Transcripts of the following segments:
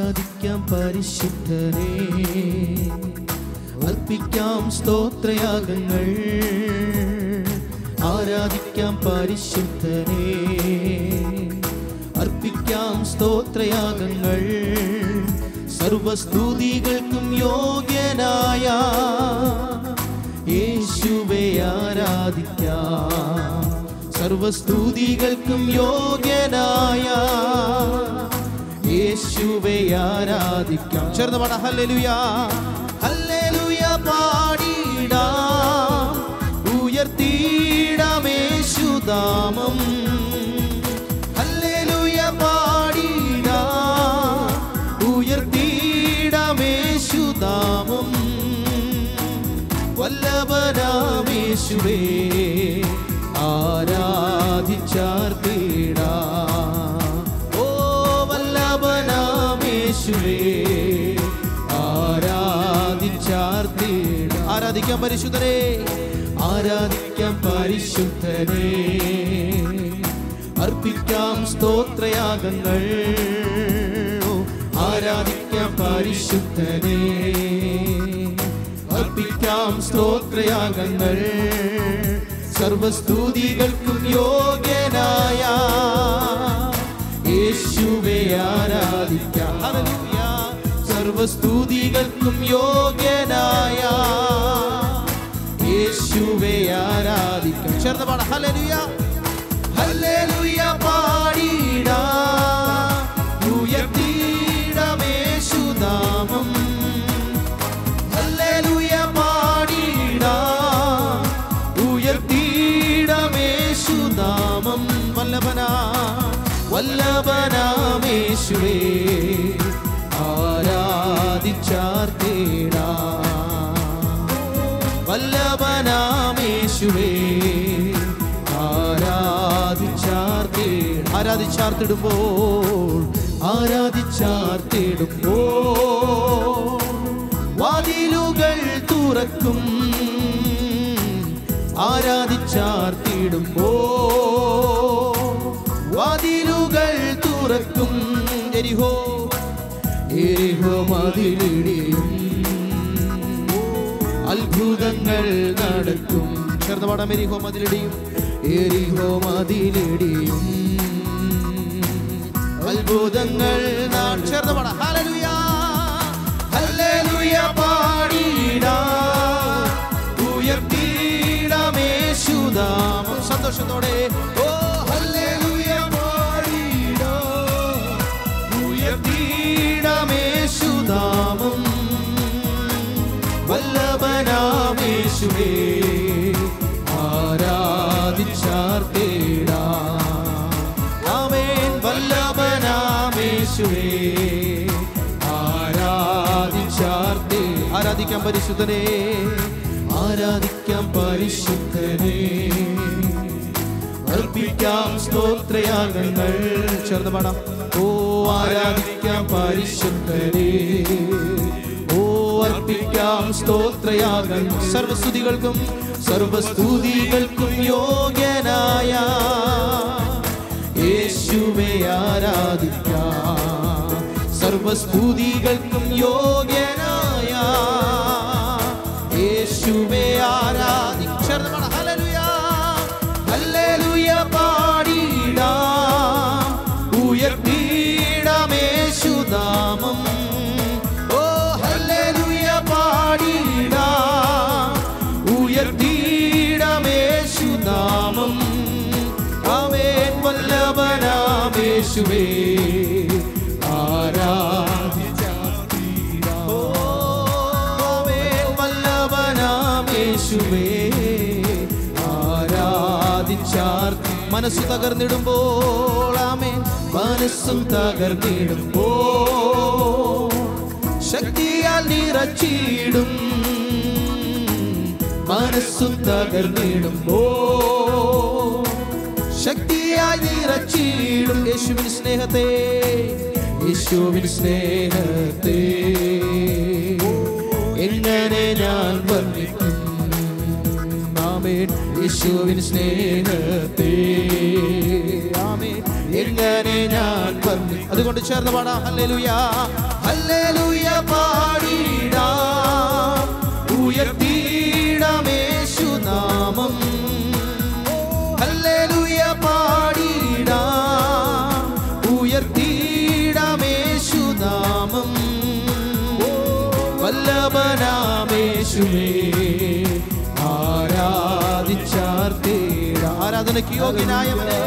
ആരാധിക്കാം പരിശുദ്ധനെ അർപ്പിക്കാം സ്തോത്രയാഗങ്ങൾ. ആരാധിക്കാം പരിശുദ്ധനെ അർപ്പിക്കാം സ്തോത്രയാഗങ്ങൾ. സർവസ്തുതികൾക്കും യോഗ്യനായ യേശുവെ ആരാധിക്കാം. സർവസ്തുതികൾക്കും യോഗ്യനായ യേശുവെ ആരാധിക്കാം. ചേർന്ന് പാട. ഹല്ലേലൂയ. ഹല്ലേലൂയ പാടിടാം ഉയർത്തിയിടാം യേശുദാമം ഹല്ലേലൂയ പാടിടാം ഉയർത്തിയിടാം യേശുദാമം വല്ലഭനാമേശുവേ ആരാധിക്കാം പരിശുദ്ധനെ ആരാധിക്കാം പരിശുദ്ധനെ അർപ്പിക്കാം സ്തോത്രയാഗങ്ങൾ ആരാധിക്കാം പരിശുദ്ധനെ അർപ്പിക്കാം സ്തോത്രയാഗങ്ങൾ സർവസ്തുതികൾക്കും യോഗ്യനായ യേശുവെ ആരാധിക്കാം. സർവസ്തുതികൾക്കും യോഗ്യനായ യേശുവെ ആരാധിക്കാം. ചേർന്ന് പാട. ഹല്ലേലൂയ ആരാധിച്ചാർത്തിടുമ്പോൾ ആരാധിച്ചാർത്തിടുമ്പോൾ വാതിലുകൾ തുറക്കും. ആരാധിച്ചാർത്തിടുമ്പോൾ വാതിലുകൾ തുറക്കും. എരിഹോ എരിഹോ മതിലിടിയും. അത്ഭുതങ്ങൾ നടക്കും. ചേർന്ന് പാടാം എരിഹോ മതിലിടിയും എരിഹോ മതിലിടിയും. അത്ഭുതങ്ങൾ നാം ചേർന്ന് പാടാം. ഹല്ലേലൂയ പാടിടാ ഉയർത്തിടാം യേശുനാമം സന്തോഷത്തോടെ. ഓ ഹല്ലേലൂയ പാടിടാ ഉയർത്തിടാം യേശുനാമം വല്ലഭനാമേശുവേ ആരാധിക്കാം പരിശുദ്ധനെ ആരാധിക്കാം പരിശുദ്ധനെ. അർപ്പിക്കാം സ്തോത്രയാഗങ്ങൾ. ചേർന്ന് പാടാം. ഓ ആരാധിക്കാം പരിശുദ്ധനെ. ഓ അർപ്പിക്കാം സ്തോത്രയാഗങ്ങൾ. സർവസ്തുതികൾക്കും സർവസ്തുതികൾക്കും യോഗ്യനായ യേശുവെ ആരാധിക്കാം. സർവസ്തുതികൾക്കും യോഗ്യനായ വല്ലഭനാമേശുവേ ആരാധിച്ചാർ മനസ്സ് തകർന്നിടുമ്പോൾ ആമേ മനസ്സും തകർന്നിടുമ്പോൾ ശക്തിയാൽ നിറച്ചിടും. മനസ്സും തകർന്നിടുമ്പോൾ ശക്തിയായി നിറച്ചിടും. യേശുവിൻ സ്നേഹത്തെ യേശുവിൻ സ്നേഹത്തെ. യേശുവിൻ സ്നേഹത്തെ. എങ്ങനെ ഞാൻ പറഞ്ഞു? അതുകൊണ്ട് ചേർന്ന് പാടാം. ഹല്ലേലൂയ. ഹല്ലേലൂയ പാടിടാം ആരാധനയ്ക്ക് യോഗ്യനായവനെ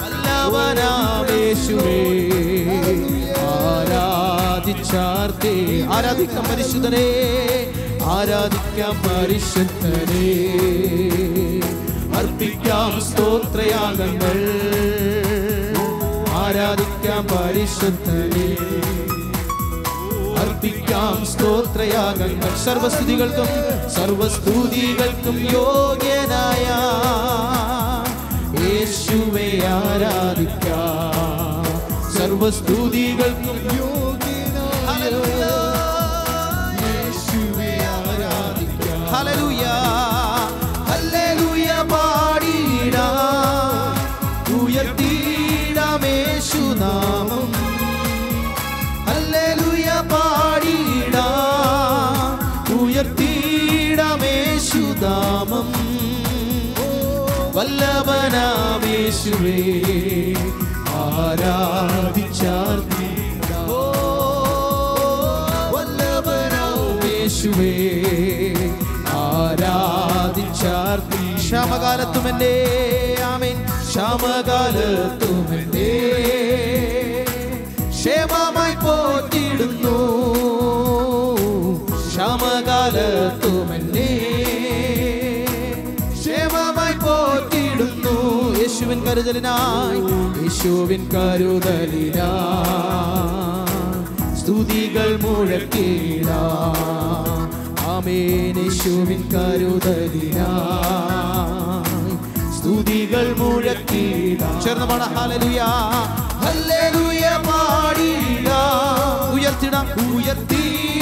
വല്ലവനാമേശുവേ ആരാധിച്ചാർത്തേ ആരാധിക്കാം പരിശുദ്ധനെ ആരാധിക്കാം പരിശുദ്ധനെ. അർപ്പിക്കാം സ്തോത്രയാഗങ്ങൾ ആരാധിക്കാം പരിശുദ്ധനെ. അർപ്പിക്കാം സ്തോത്രയാഗങ്ങൾ സർവസ്തുതികൾക്കും സർവസ്തുതികൾക്കും യോഗ്യനായ യേശുവെ ആരാധിക്കാം. സർവസ്തുതികൾക്കും യോഗ്യനായ യേശുവെ ആരാധിക്കാം. ഹല്ലേലൂയ വല്ലഭനാമേശുവേ ആരാധിച്ചാൽ യേശുവേ വല്ലഭനാമേശുവേ ആരാധിച്ചാർത്തി ക്ഷാമകാലത്തും എന്റെ ആമേൻ. ക്ഷാമകാലത്തും യേശുവിൻ കരുതലിനായി യേശുവിൻ കരുതലിനാ സ്തുതികൾ മുഴക്കിടാ. ആമേൻ യേശുവിൻ കരുതലിനായി സ്തുതികൾ മുഴക്കിടാ. ചേർന്ന് പാട ഹല്ലേലൂയ. ഹല്ലേലൂയ പാടിടാ. ഉയർത്തിടാം ഉയർത്തിടാം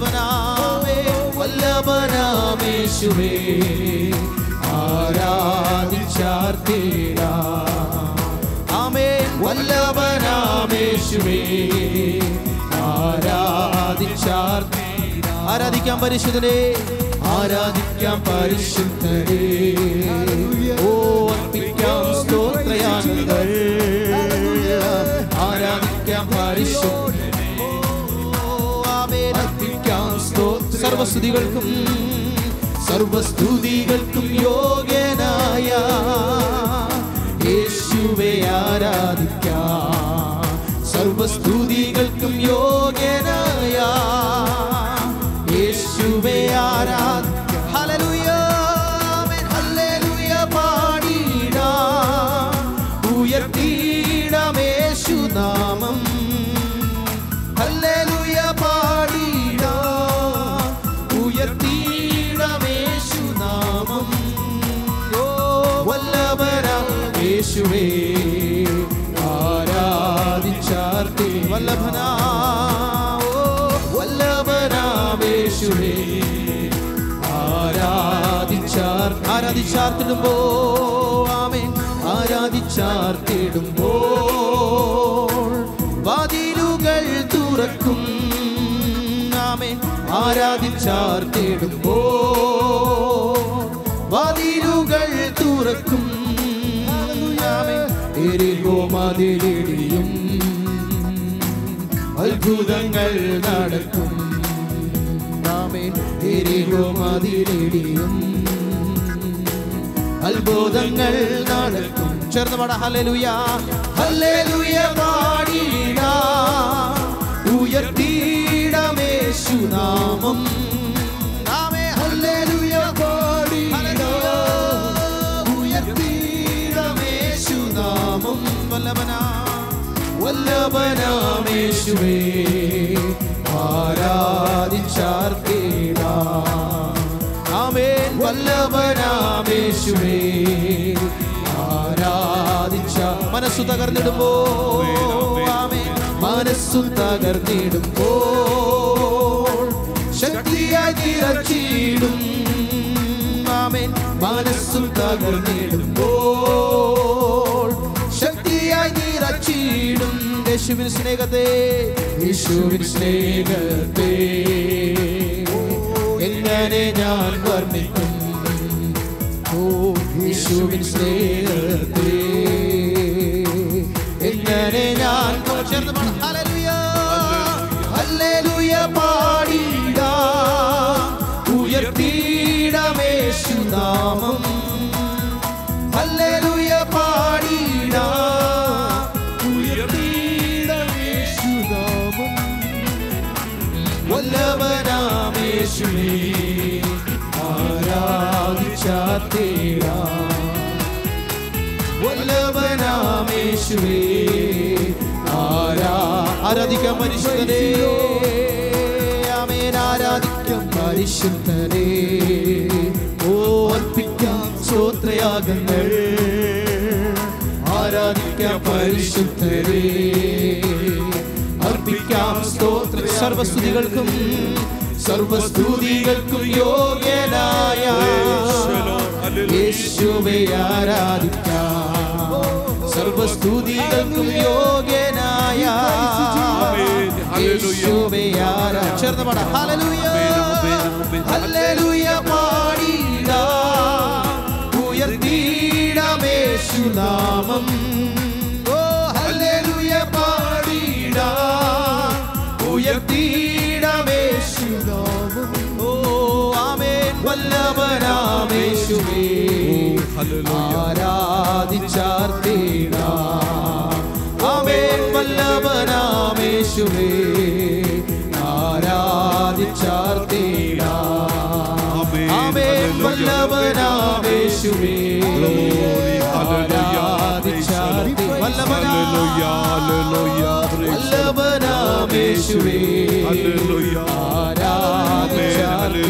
വല്ലഭനാമേ വല്ലഭനാമേശുവേ ആരാധിച്ചാർത്തേടാ. ആമേൻ വല്ലഭനാമേശുവേ ആരാധിച്ചാർത്തേരാ ആരാധിക്കാം പരിശുദ്ധനെ. ആരാധിക്കാം പരിശുദ്ധനെ. ഓ അർപ്പിക്കാം സ്തോത്രയാഗങ്ങൾ ആരാധിക്കാം പരിശുദ്ധനെ സർവസ്തുതികൾക്കും സർവസ്തുതികൾക്കും യോഗ്യനായ യേശുവെ ആരാധിക്കാം. സർവസ്തുതികൾക്കും യോഗ്യനായ ആരാധിച്ചാർ ആരാധിച്ചാർത്തിടുമ്പോ ആമേ ആരാധിച്ചാർത്തിടുമ്പോ വാതിലുകൾ തുറക്കും. ആമേ ആരാധിച്ചാർത്തിടുമ്പോ വാതിലുകൾ തുറക്കും. എരികോ മതിലിടിയും അത്ഭുതങ്ങൾ നടക്കും. എരികോ മതിലിടിയും. അത്ഭുതങ്ങൾ നടക്കും. ചേർന്ന് പാട. ഹല്ലേലൂയ. ഹല്ലേലൂയ പാടിട ഉയർത്തിയിടമേശുനാമം നാമേ. ഹല്ലേലൂയ പാടിട ഉയർത്തിയിടമേശുനാമം വല്ലഭനാ. വല്ലഭനാമേശുവേ ആമേൻ വല്ലഭനാമേശുവേ ആരാധിച്ച മനസ്സു തകർന്നിടുമ്പോ. ആമേൻ മനസ്സു തകർന്നിടുമ്പോ. ആമേൻ മനസ്സും തകർന്നിടുമ്പോൾ യേശുവിൻ സ്നേഹത്തെ. യേശുവിൻ സ്നേഹത്തെ. എങ്ങനെ ഞാൻ വർണിക്കും? ഓ യേശുവിൻ സ്നേഹത്തെ. എങ്ങനെ ഞാൻ ചേർന്ന് പാടിടാം ഉയർത്തിയിടമേശുനാമം ഹല്ലേലൂയ. പാടിടാം ഉയർത്തിയിടമേശുനാമം വല്ലഭനാമേശുവേ വല്ലഭനാമേശുവേ ആരാ ആരാധിക്കാം പരിശുദ്ധനേ. ആമേൻ. ആരാധിക്കാം പരിശുദ്ധനേ. ഓ അർപ്പിക്കാം സ്തോത്രയാഗങ്ങൾ. ആരാധിക്കാം പരിശുദ്ധരേ സർവസ്തുതികൾക്കും സർവസ്തുതികൾക്കും യോഗ്യനായ യേശുവെ ആരാധിക്കാം. സർവസ്തുതികൾക്കും യോഗ്യനായ യേശുവെ ആരാ ചേർന്ന് പാടാം. ഹല്ലേലൂയ. ഹല്ലേലൂയ പാടിടാം ഉയർത്തിയിടാമേശുനാമം ഓ ആരാധിച്ചാർത്തിടാം ആമേൻ വല്ലഭനാമേശുവേ ആരാധിച്ചാർത്തിടാം ആമേൻ വല്ലഭനാമേശുവേ ആരാധിച്ചാർത്തി വല്ലഭനാ വല്ലഭനാമേശുവേ ആരാധിച്ചാർത്തി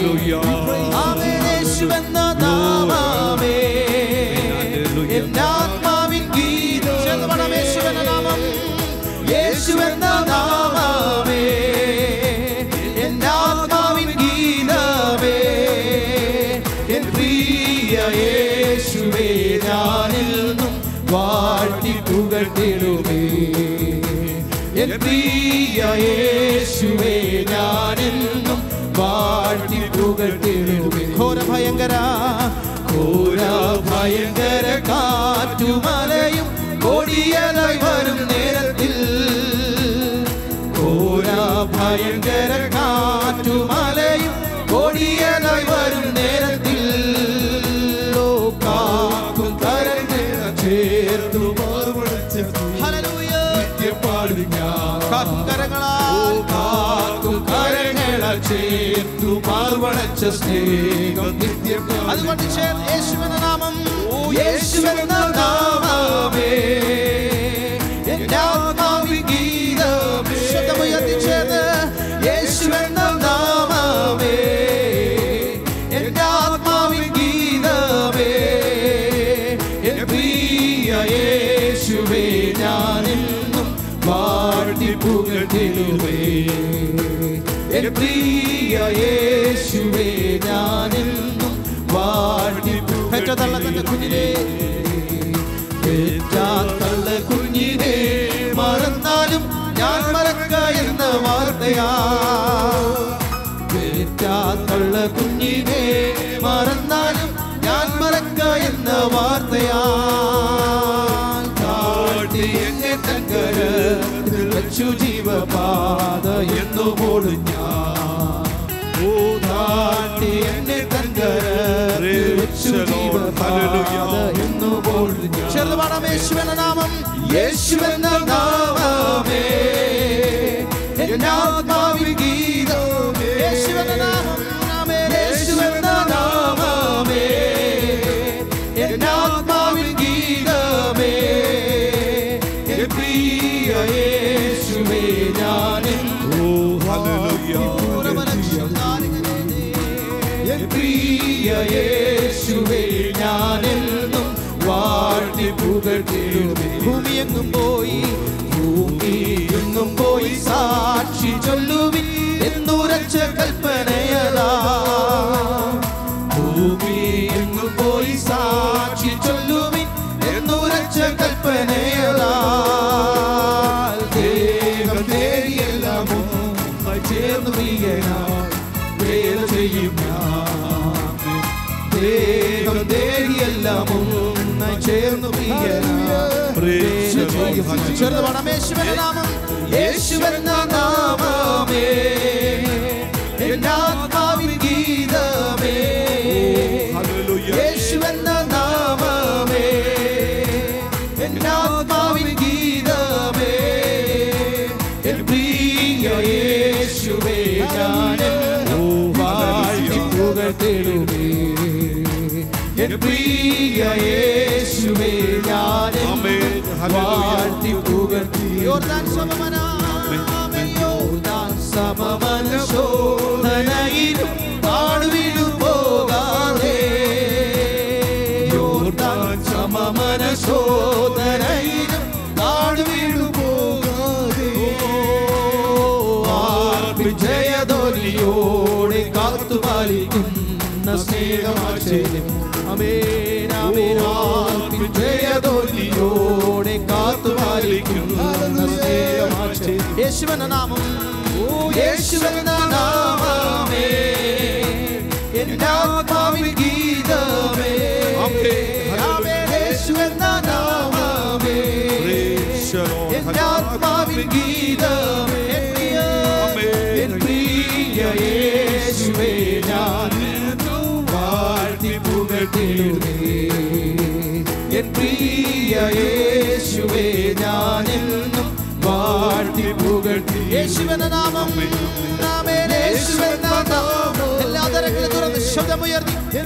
പ്രിയ യേശുവേ ഞാനിൽ നിന്നും വാഴ്ത്തി പുകട്ടിടുമേ എത്തിയ യേശുവേ ഞാനിൽ നിന്നും വാഴ്ത്തി പുകട്ടിടുമേ ഘോര ഭയങ്കര ഘോര ഭയങ്കര കാറ്റുമലയും കൊടിയനായി വരും നേരത്തിൽ. ഘോര ഭയങ്കര കാറ്റുമലയും കരങ്ങളാൽ കാക്കും കരങ്ങളാൽ ചേർത്തു മാർവണച്ച സ്നേഹം. നിത്യം അതുകൊണ്ട് ചേർന്ന് യേശുവെന്ന നാമം. യേശുവെന്ന നാമമേ. എന്റെ ആത്മാവിൻ പെറ്റതള്ള തന്റെ കുഞ്ഞിനെ. പെറ്റാത്തള്ള കുഞ്ഞിനെ മറന്നാലും ഞാൻ മറക്ക എന്ന വാർത്തയാ. പെറ്റാത്തള്ള കുഞ്ഞിനെ മറന്നാലും ഞാൻ മറക്ക എന്ന വാർത്തയാ. കാട്ടി എന്നെ തങ്കര വെച്ചു ജീവപാത എന്നു പാടാം യേശുവെന്ന നാമം. യേശുവെന്ന നാമമേ. എന്റെ വെച്ച കൽപ്പനയതാ. ഭൂമിയെങ്ങും പോയി സാക്ഷി ചൊല്ലുവിൻ എന്നുരച്ച കൽപ്പനയതാ. ചേർന്നു ചേർന്ന് പണമേശ്വരനാമം യേശുവെന്ന നാമമേ. എന്റെ ആത്മാവിൻ ഗീതമേ യേശുവെന്ന നാമമേ. എന്റെ ആത്മാവിൻ ഗീതമേ. എൻ പ്രിയ യേശുവേ ഞാൻ വാഴ്ത്തി പുകഴ്ത്തിടുമേ എൻ പ്രിയ യേശുവേ ഞാൻ വാഴ്ത്തി പുകഴ്ത്തി. യോർദാൻ യോർദാൻ സമമന ശോധനയിലും അമേൻ ജയധോലിയോടെ കാത്തുപാലിക്കുന്ന സ്നേഹമാശ്ചര്യം യേശുവെന്ന നാമം. ഓ യേശുവെന്ന നാമമേ. എന്റെ ആത്മാവിൻ ഗീതമേ. ആമേൻ യേശുവെന്ന നാമമേ. എന്റെ ആത്മാവിൻ ഗീതമേ. പ്രിയ യേശുവേ ഞാൻ എന്നും വാഴ്ത്തി പുകഴ്ത്തി യേശുവെന്ന നാമം. നാമേൻ യേശുവെന്ന നാമം. എല്ലാ തരങ്ങളും തുറന്ന് ശബ്ദമുയർത്തി.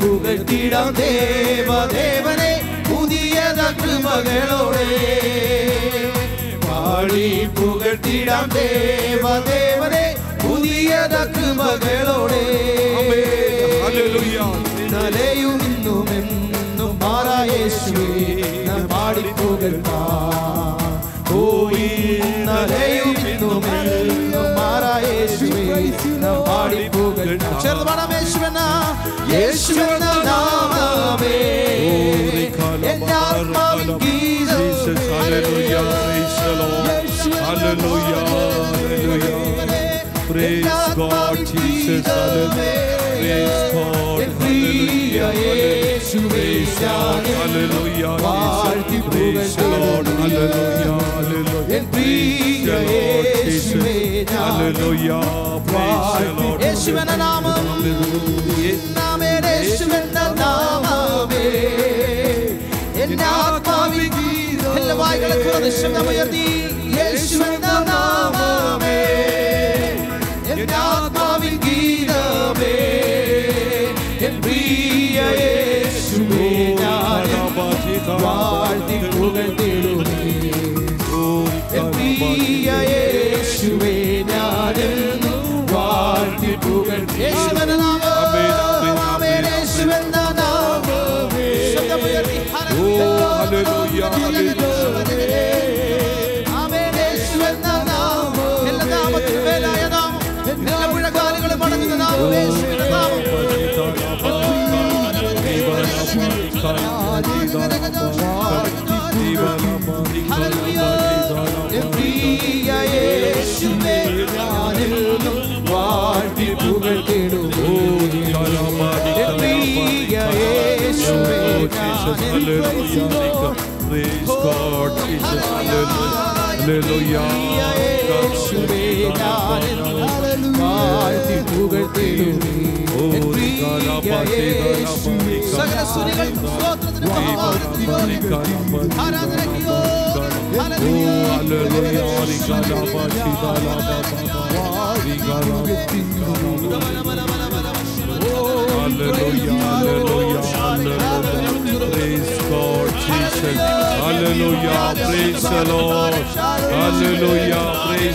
പുകഴ്ത്തിടാം ദേവദേവനെ പുതിയ കൃപകളോടെ പാടി പുകഴ്ത്തിടാം ദേവദേവനെ പുതിയ കൃപകളോടെ ഇന്നലെയും ഇന്നും എന്നും മാറായേശുവേ പാടി പുകഴ്ത്താം. ഓ ഇന്നലെയും ഇന്നും എന്നും മാറായേശുവേ നാം പാടി പുകഴ്ത്താം ചേർന്ന് പാടാം യേശുവെന്ന യേശുവെന്ന നാമമേ എന്റെ ആത്മാവിൻ ഗീതം Jesus hallelujah praise the Lord hallelujah hallelujah praise God Jesus hallelujah praise God hallelujah praise God hallelujah Jesus praise the Lord hallelujah hallelujah എൻ പ്രിയ യേശുവേ hallelujah praise the Lord. യേശുവെന്ന നാമം. നാമേ യേശുവിന്റെ നാമമേ. എന്റെ ആത്മാവിൻ ഗീതം എല്ലാ വായികളെ തുറന്ന് ശബ്ദമുയർത്തി യേശുവെന്ന നാമമേ. എന്റെ ആത്മാവിൻ ഗീതമേ. എൻ പ്രിയ യേശുവേ ഞാൻ വാഴ്ത്തി പുകഴ്ത്തിടുമേ എൻ പ്രിയ യേശുവേ ഞാനെന്നും Praise God, Jesus, hallelujah, യേശുവേ ഞാനെന്നും വാഴ്ത്തി പുകഴ്ത്തിടുമേ എൻ പ്രിയ യേശുവേ സകല സ്തുതികൾക്കും സ്തോത്രത്തിനും മഹത്വത്തിനും ആരാധനയ്ക്ക് യോഗ്യൻ. Hallelujah. Hallelujah, hallelujah, hallelujah. Praise God, Jesus. Hallelujah, praise the Lord. Hallelujah, praise